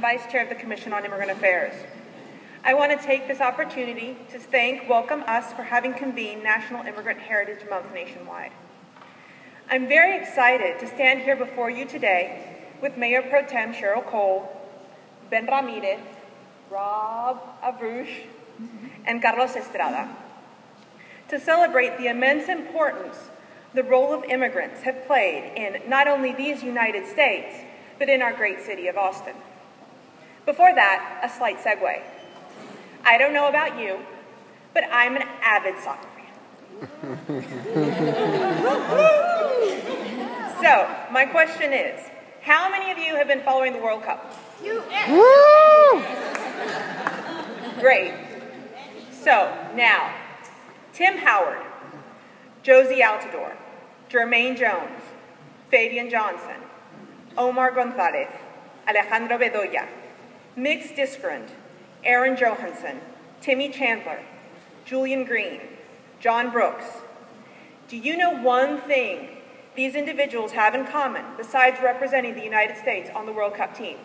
Vice Chair of the Commission on Immigrant Affairs. I want to take this opportunity to thank Welcome Us for having convened National Immigrant Heritage Month nationwide. I'm very excited to stand here before you today with Mayor Pro Tem Sheryl Cole, Ben Ramirez, Rob Avrush, and Carlos Estrada to celebrate the immense importance the role of immigrants have played in not only these United States, but in our great city of Austin. Before that, a slight segue. I don't know about you, but I'm an avid soccer fan. so, my question is, how many of you have been following the World Cup? You. Great. So, now, Tim Howard, Jozy Altidore, Jermaine Jones, Fabian Johnson, Omar Gonzalez, Alejandro Bedoya, Mix Diskerud, Aron Johannsson, Timmy Chandler, Julian Green, John Brooks. Do you know one thing these individuals have in common besides representing the United States on the World Cup team?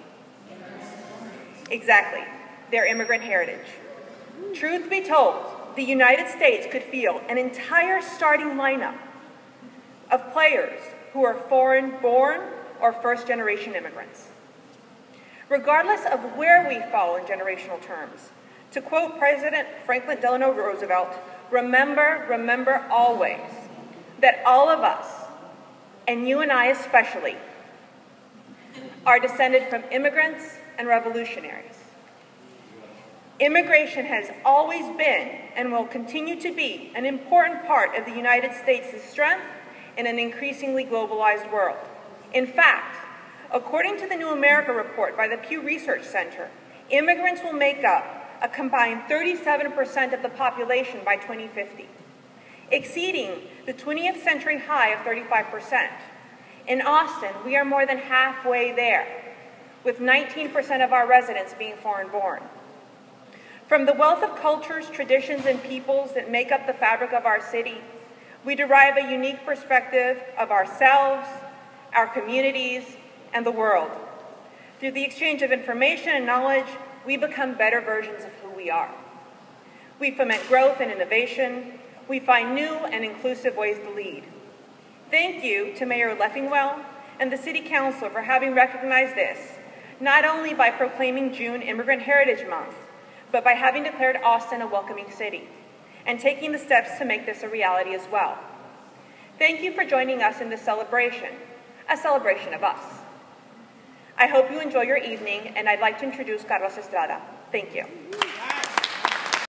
Exactly, their immigrant heritage. Truth be told, the United States could field an entire starting lineup of players who are foreign born or first generation immigrants. Regardless of where we fall in generational terms, to quote President Franklin Delano Roosevelt, remember, remember always that all of us, and you and I especially, are descended from immigrants and revolutionaries. Immigration has always been and will continue to be an important part of the United States' strength in an increasingly globalized world. In fact, according to the New America report by the Pew Research Center, immigrants will make up a combined 37% of the population by 2050, exceeding the 20th century high of 35%. In Austin, we are more than halfway there, with 19% of our residents being foreign born. From the wealth of cultures, traditions, and peoples that make up the fabric of our city, we derive a unique perspective of ourselves, our communities, and the world. Through the exchange of information and knowledge, we become better versions of who we are. We foment growth and innovation. We find new and inclusive ways to lead. Thank you to Mayor Leffingwell and the City Council for having recognized this, not only by proclaiming June Immigrant Heritage Month, but by having declared Austin a welcoming city and taking the steps to make this a reality as well. Thank you for joining us in this celebration, a celebration of us. I hope you enjoy your evening, and I'd like to introduce Carlos Estrada. Thank you.